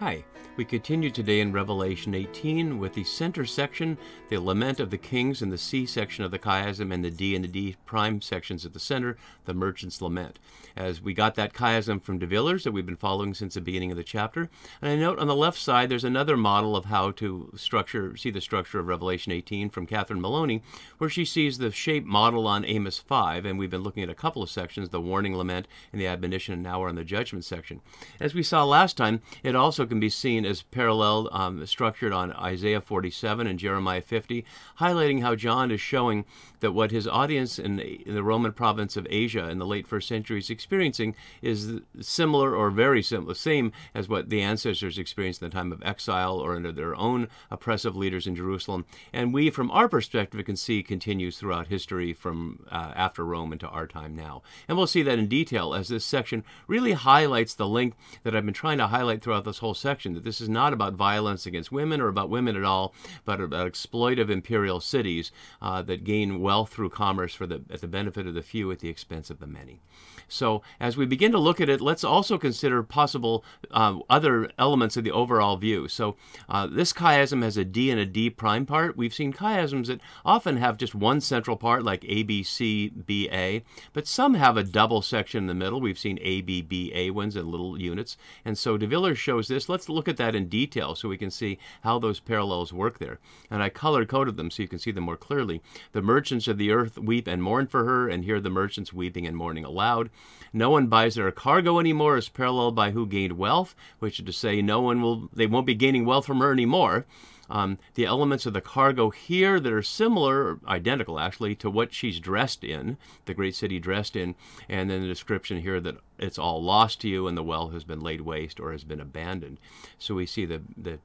Hi. We continue today in Revelation 18 with the center section, the lament of the kings, and the C section of the chiasm, and the D and the D prime sections at the center, the merchant's lament. As we got that chiasm from de Villiers that we've been following since the beginning of the chapter. And I note on the left side there's another model of how to structure, see the structure of Revelation 18 from Catherine Maloney, where she sees the shape model on Amos 5, and we've been looking at a couple of sections, the warning, lament, and the admonition, and now we're on the judgment section. As we saw last time, it also can be seen as parallel um, structured on Isaiah 47 and Jeremiah 50, highlighting how John is showing that what his audience in the, in the Roman province of Asia in the late first century is experiencing is similar or very similar, same as what the ancestors experienced in the time of exile or under their own oppressive leaders in Jerusalem. And we, from our perspective, can see continues throughout history from uh, after Rome into our time now. And we'll see that in detail as this section really highlights the link that I've been trying to highlight throughout this whole section that this is not about violence against women or about women at all, but about exploitive imperial cities uh, that gain wealth through commerce for the, at the benefit of the few at the expense of the many. So, as we begin to look at it, let's also consider possible uh, other elements of the overall view. So, uh, this chiasm has a D and a D prime part. We've seen chiasms that often have just one central part, like A, B, C, B, A, but some have a double section in the middle. We've seen A, B, B, A ones in little units. And so, de Villiers shows this. Let's look at that in detail so we can see how those parallels work there. And I color coded them so you can see them more clearly. The merchants of the earth weep and mourn for her, and hear the merchants weeping and mourning aloud. No one buys their cargo anymore is paralleled by who gained wealth, which is to say no one will they won't be gaining wealth from her anymore. Um, the elements of the cargo here that are similar, identical actually, to what she's dressed in, the great city dressed in, and then the description here that it's all lost to you and the well has been laid waste or has been abandoned. So we see the, the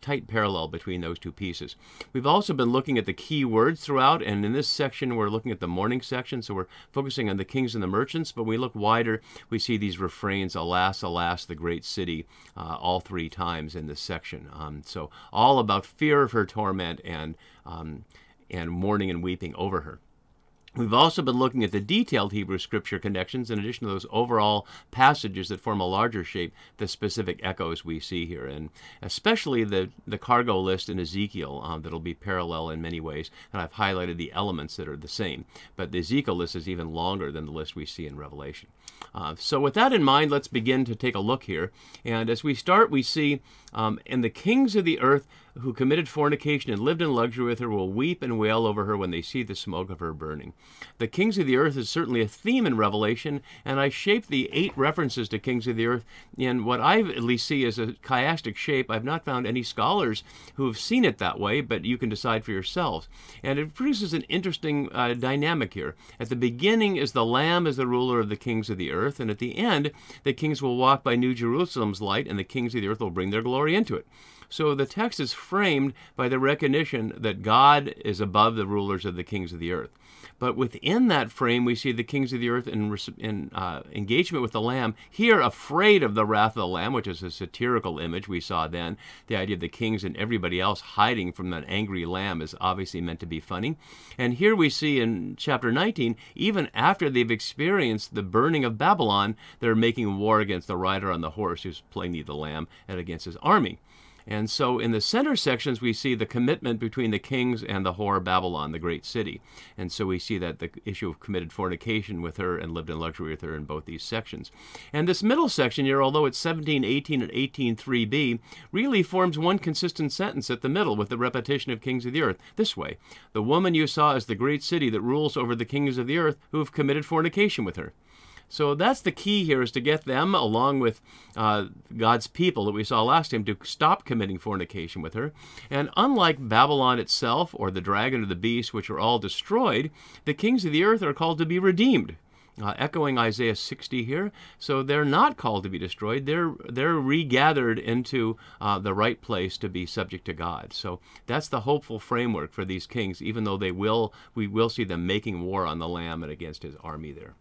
tight parallel between those two pieces. We've also been looking at the key words throughout, and in this section, we're looking at the mourning section, so we're focusing on the kings and the merchants. But we look wider, we see these refrains, alas, alas, the great city, uh, all three times in this section. Um, so all about fear of her torment and, um, and mourning and weeping over her. We've also been looking at the detailed Hebrew scripture connections in addition to those overall passages that form a larger shape, the specific echoes we see here, and especially the, the cargo list in Ezekiel um, that'll be parallel in many ways. And I've highlighted the elements that are the same. But the Ezekiel list is even longer than the list we see in Revelation. Uh, so, with that in mind, let's begin to take a look here. And as we start, we see, um, and the kings of the earth who committed fornication and lived in luxury with her will weep and wail over her when they see the smoke of her burning. The kings of the earth is certainly a theme in Revelation, and I shaped the eight references to kings of the earth in what I at least see as a chiastic shape. I've not found any scholars who have seen it that way, but you can decide for yourselves. And it produces an interesting uh, dynamic here. At the beginning is the Lamb as the ruler of the kings of the earth, and at the end, the kings will walk by New Jerusalem's light, and the kings of the earth will bring their glory into it. So the text is framed by the recognition that God is above the rulers of the kings of the earth. But within that frame, we see the kings of the earth in, in uh, engagement with the Lamb, here afraid of the wrath of the Lamb, which is a satirical image we saw then. The idea of the kings and everybody else hiding from that angry Lamb is obviously meant to be funny. And here we see in chapter 19, even after they've experienced the burning of Babylon, they're making war against the rider on the horse who's plainly the Lamb and against his army. And so in the center sections, we see the commitment between the kings and the whore Babylon, the great city. And so we see that the issue of committed fornication with her and lived in luxury with her in both these sections. And this middle section here, although it's 17, 18, and 18.3b, really forms one consistent sentence at the middle with the repetition of kings of the earth this way The woman you saw is the great city that rules over the kings of the earth who have committed fornication with her. So that's the key here is to get them, along with uh, God's people that we saw last time, to stop committing fornication with her. And unlike Babylon itself or the dragon or the beast, which are all destroyed, the kings of the earth are called to be redeemed. Uh, echoing Isaiah 60 here. So they're not called to be destroyed. They're they're regathered into uh, the right place to be subject to God. So that's the hopeful framework for these kings. Even though they will, we will see them making war on the Lamb and against His army there.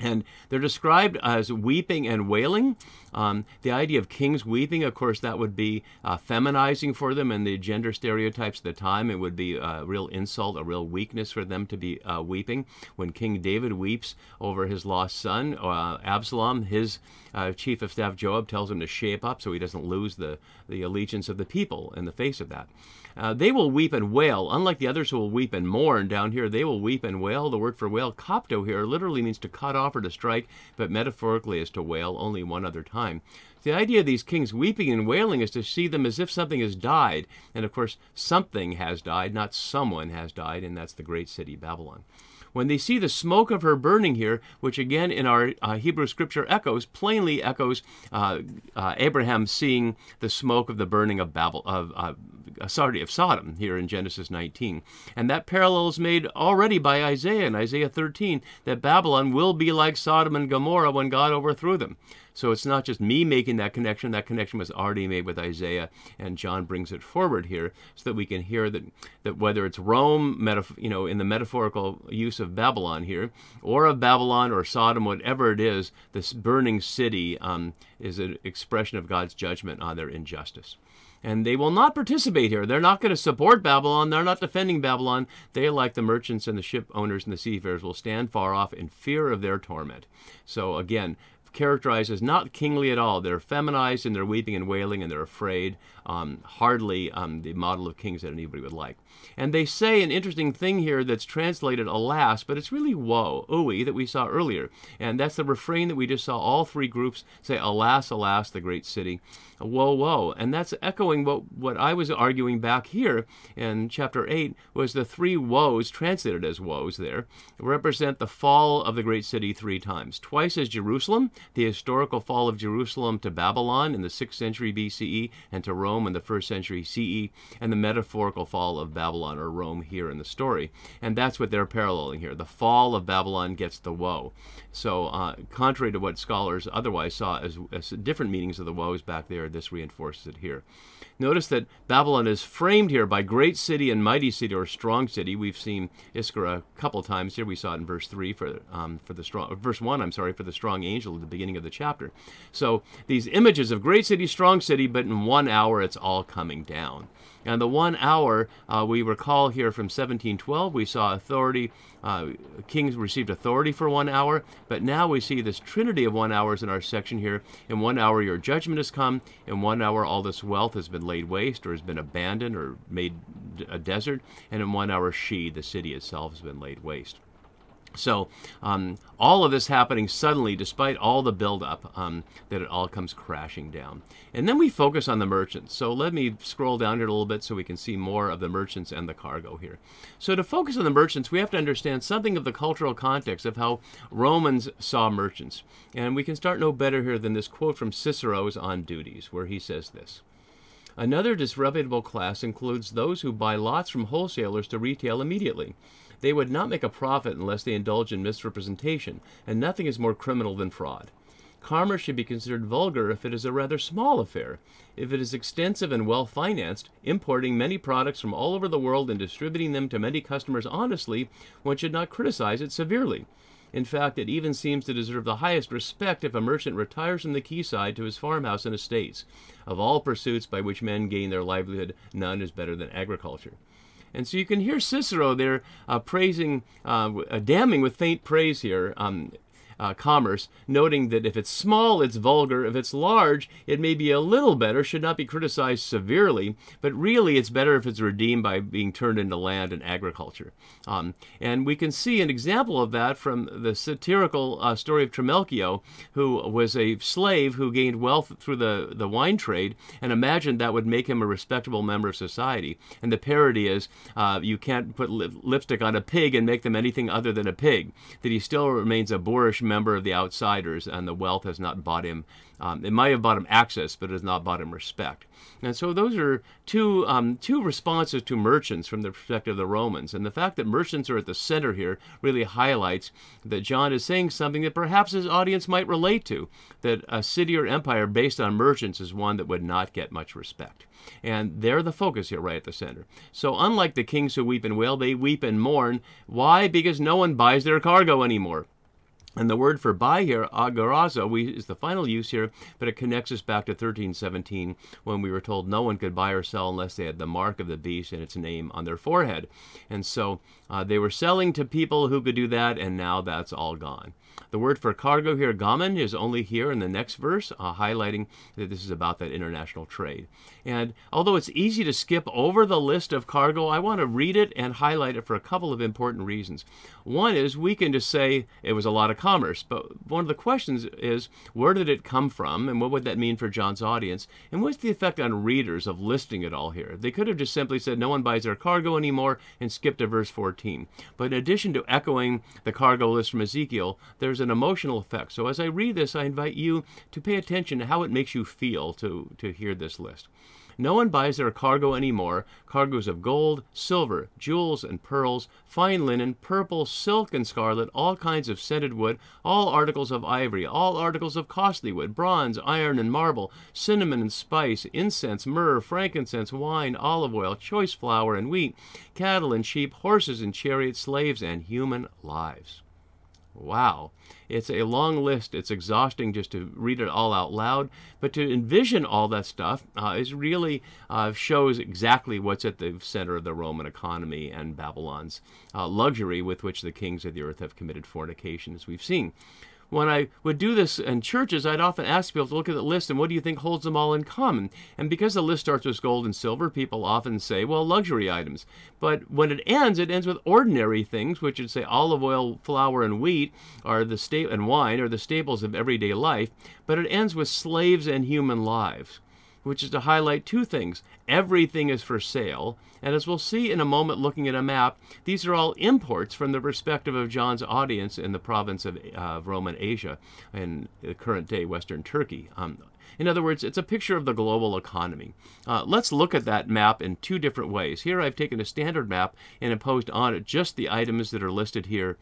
And they're described as weeping and wailing. Um, the idea of kings weeping, of course, that would be uh, feminizing for them and the gender stereotypes of the time. It would be a real insult, a real weakness for them to be uh, weeping. When King David weeps over his lost son, uh, Absalom, his uh, chief of staff Joab tells him to shape up so he doesn't lose the, the allegiance of the people in the face of that. Uh, they will weep and wail, unlike the others who will weep and mourn. Down here, they will weep and wail. The word for wail, kopto, here literally means to cut off or to strike, but metaphorically is to wail only one other time. The idea of these kings weeping and wailing is to see them as if something has died. And of course, something has died, not someone has died, and that's the great city Babylon when they see the smoke of her burning here, which again in our uh, Hebrew scripture echoes, plainly echoes uh, uh, Abraham seeing the smoke of the burning of Babel, of, uh, sorry, of Sodom here in Genesis 19. And that parallel is made already by Isaiah in Isaiah 13 that Babylon will be like Sodom and Gomorrah when God overthrew them. So it's not just me making that connection. That connection was already made with Isaiah, and John brings it forward here so that we can hear that, that whether it's Rome, you know, in the metaphorical use of Babylon here, or of Babylon or Sodom, whatever it is, this burning city um, is an expression of God's judgment on their injustice and they will not participate here. They're not going to support Babylon. They're not defending Babylon. They, like the merchants and the ship owners and the seafarers, will stand far off in fear of their torment. So, again, characterized as not kingly at all. They're feminized and they're weeping and wailing and they're afraid. Um, hardly um, the model of kings that anybody would like. And they say an interesting thing here that's translated alas, but it's really woe, ouai, that we saw earlier. And that's the refrain that we just saw all three groups say, alas, alas, the great city. Woe, woe. And that's echoing what, what I was arguing back here in chapter 8 was the three woes, translated as woes there, represent the fall of the great city three times. Twice as Jerusalem, the historical fall of Jerusalem to Babylon in the 6th century BCE and to Rome in the 1st century CE, and the metaphorical fall of Babylon or Rome here in the story. And that's what they're paralleling here. The fall of Babylon gets the woe. So, uh, contrary to what scholars otherwise saw as, as different meanings of the woes back there, this reinforces it here. Notice that Babylon is framed here by great city and mighty city or strong city. We've seen Iskra a couple times here. We saw it in verse three for um, for the strong verse one. I'm sorry for the strong angel at the beginning of the chapter. So these images of great city, strong city, but in one hour it's all coming down. And the one hour, uh, we recall here from 1712, we saw authority, uh, kings received authority for one hour, but now we see this trinity of one hours in our section here. In one hour, your judgment has come. In one hour, all this wealth has been laid waste or has been abandoned or made a desert. And in one hour, she, the city itself, has been laid waste. So um, all of this happening suddenly, despite all the buildup, um, that it all comes crashing down. And then we focus on the merchants. So let me scroll down here a little bit so we can see more of the merchants and the cargo here. So to focus on the merchants, we have to understand something of the cultural context of how Romans saw merchants. And we can start no better here than this quote from Cicero's On Duties, where he says this. Another disreputable class includes those who buy lots from wholesalers to retail immediately. They would not make a profit unless they indulge in misrepresentation, and nothing is more criminal than fraud. Commerce should be considered vulgar if it is a rather small affair. If it is extensive and well financed, importing many products from all over the world and distributing them to many customers honestly, one should not criticize it severely. In fact, it even seems to deserve the highest respect if a merchant retires from the quayside to his farmhouse and estates. Of all pursuits by which men gain their livelihood, none is better than agriculture. And so you can hear Cicero there uh, praising, uh, damning with faint praise here. Um, uh, commerce, noting that if it's small, it's vulgar. If it's large, it may be a little better, should not be criticized severely, but really it's better if it's redeemed by being turned into land and agriculture. Um, and we can see an example of that from the satirical uh, story of Trimalchio, who was a slave who gained wealth through the, the wine trade and imagined that would make him a respectable member of society. And the parody is uh, you can't put lipstick on a pig and make them anything other than a pig, that he still remains a boorish member of the outsiders, and the wealth has not bought him. Um, it might have bought him access, but it has not bought him respect. And so those are two um, two responses to merchants from the perspective of the Romans. And the fact that merchants are at the center here really highlights that John is saying something that perhaps his audience might relate to. That a city or empire based on merchants is one that would not get much respect. And they're the focus here, right at the center. So, unlike the kings who weep and wail, they weep and mourn. Why? Because no one buys their cargo anymore. And the word for buy here, agaraza, we, is the final use here, but it connects us back to 1317 when we were told no one could buy or sell unless they had the mark of the beast and its name on their forehead. And so uh, they were selling to people who could do that, and now that's all gone. The word for cargo here, gamen, is only here in the next verse, uh, highlighting that this is about that international trade. And although it's easy to skip over the list of cargo, I want to read it and highlight it for a couple of important reasons. One is we can just say it was a lot of commerce, but one of the questions is where did it come from and what would that mean for John's audience? And what's the effect on readers of listing it all here? They could have just simply said no one buys their cargo anymore and skipped to verse 14. But in addition to echoing the cargo list from Ezekiel, there's an emotional effect. So as I read this, I invite you to pay attention to how it makes you feel to, to hear this list. No one buys their cargo anymore cargoes of gold, silver, jewels, and pearls, fine linen, purple, silk, and scarlet, all kinds of scented wood, all articles of ivory, all articles of costly wood, bronze, iron, and marble, cinnamon and spice, incense, myrrh, frankincense, wine, olive oil, choice flour and wheat, cattle and sheep, horses and chariots, slaves, and human lives. Wow. It's a long list. It's exhausting just to read it all out loud. But to envision all that stuff uh, is really uh, shows exactly what's at the center of the Roman economy and Babylon's uh, luxury with which the kings of the earth have committed fornication, as we've seen when I would do this in churches, I'd often ask people to look at the list and what do you think holds them all in common? And because the list starts with gold and silver, people often say, well, luxury items. But when it ends, it ends with ordinary things, which would say olive oil, flour, and wheat are the sta- and wine are the staples of everyday life. But it ends with slaves and human lives which is to highlight two things. Everything is for sale, and as we'll see in a moment looking at a map, these are all imports from the perspective of John's audience in the province of uh, Roman Asia in the current day Western Turkey. Um, in other words, it's a picture of the global economy. Uh, let's look at that map in two different ways. Here I've taken a standard map and imposed on it just the items that are listed here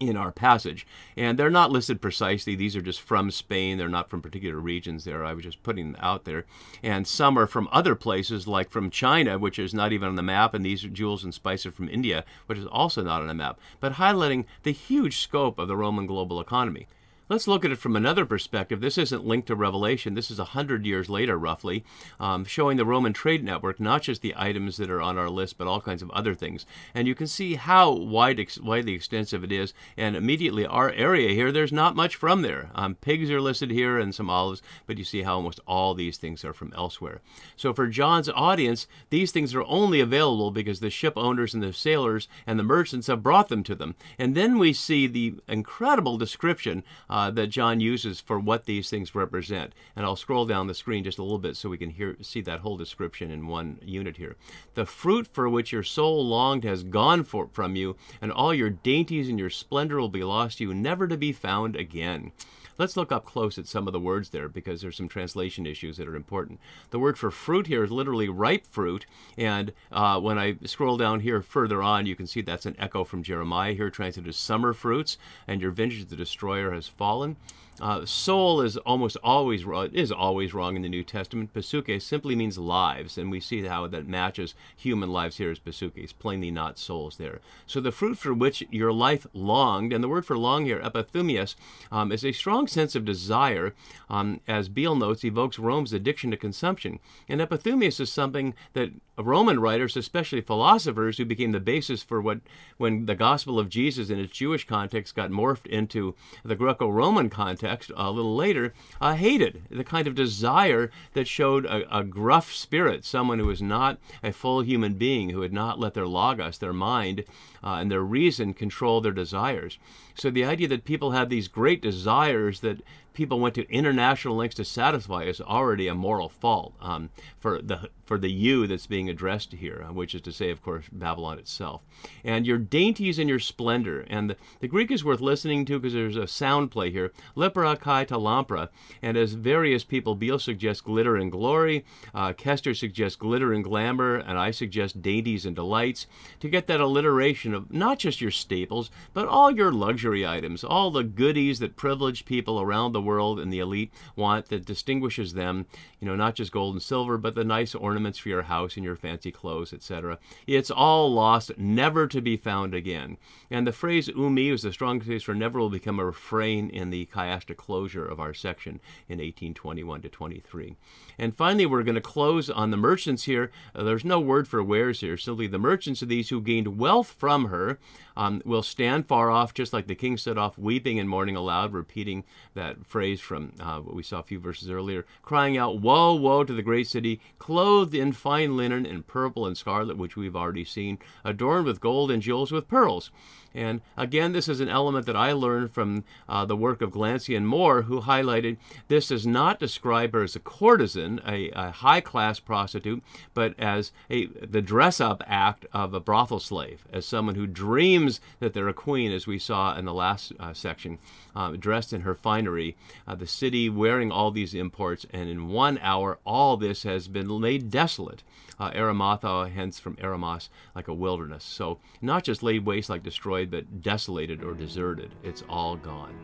in our passage. And they're not listed precisely. These are just from Spain. They're not from particular regions there. I was just putting them out there. And some are from other places, like from China, which is not even on the map. And these are jewels and spices from India, which is also not on the map. But highlighting the huge scope of the Roman global economy. Let's look at it from another perspective. This isn't linked to Revelation. This is a hundred years later, roughly, um, showing the Roman trade network, not just the items that are on our list, but all kinds of other things. And you can see how wide, ex widely extensive it is. And immediately, our area here, there's not much from there. Um, pigs are listed here and some olives, but you see how almost all these things are from elsewhere. So for John's audience, these things are only available because the ship owners and the sailors and the merchants have brought them to them. And then we see the incredible description. Uh, that John uses for what these things represent. And I'll scroll down the screen just a little bit so we can hear see that whole description in one unit here. The fruit for which your soul longed has gone for, from you, and all your dainties and your splendor will be lost to you, never to be found again. Let's look up close at some of the words there because there's some translation issues that are important. The word for fruit here is literally ripe fruit, and uh, when I scroll down here further on, you can see that's an echo from Jeremiah here, translated as summer fruits, and your vintage the destroyer has fallen. Uh, soul is almost always is always wrong in the New Testament. Psuche simply means lives, and we see how that matches human lives here as psuches, plainly not souls there. So the fruit for which your life longed, and the word for long here, epithumias, um, is a strong sense of desire, um, as Beale notes, evokes Rome's addiction to consumption. And epithumias is something that Roman writers, especially philosophers, who became the basis for what, when the gospel of Jesus in its Jewish context got morphed into the Greco-Roman context a little later, uh, hated the kind of desire that showed a, a gruff spirit, someone who was not a full human being, who had not let their logos, their mind, uh, and their reason control their desires. So the idea that people have these great desires that people went to international lengths to satisfy is already a moral fault um, for the for the you that's being addressed here, uh, which is to say, of course, Babylon itself. And your dainties and your splendor. And the, the Greek is worth listening to because there's a sound play here. Lepra kai talampra. And as various people, Beale suggests glitter and glory, uh, Koester suggests glitter and glamour, and I suggest dainties and delights, to get that alliteration of not just your staples, but all your luxury items, all the goodies that privileged people around the world and the elite want that distinguishes them, you know, not just gold and silver, but the nice ornaments for your house and your fancy clothes, etc. It's all lost, never to be found again. And the phrase umi is the strong case for never will become a refrain in the chiastic closure of our section in 1821 to 23. And finally, we're going to close on the merchants here. Uh, there's no word for wares here, simply the merchants of these who gained wealth from her um, will stand far off, just like the king stood off, weeping and mourning aloud, repeating that phrase from uh, what we saw a few verses earlier, crying out, Woe, woe to the great city, clothed in fine linen and purple and scarlet, which we've already seen, adorned with gold and jewels with pearls. And again, this is an element that I learned from uh, the work of Glancy and Moore, who highlighted this does not describe her as a courtesan, a, a high class prostitute, but as a, the dress up act of a brothel slave, as someone who dreams that they're a queen, as we saw in the last uh, section, uh, dressed in her finery, uh, the city wearing all these imports, and in one hour, all this has been laid desolate. Uh, Aramatha, hence from Eremos, like a wilderness. So, not just laid waste like destroyed, but desolated or deserted. It's all gone.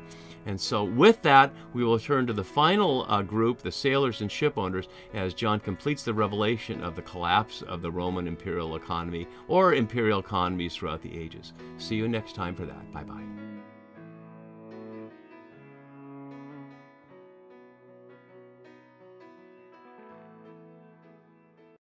And so, with that, we will turn to the final uh, group, the sailors and ship owners, as John completes the revelation of the collapse of the Roman imperial economy or imperial economies throughout the ages. See you next time for that. Bye bye.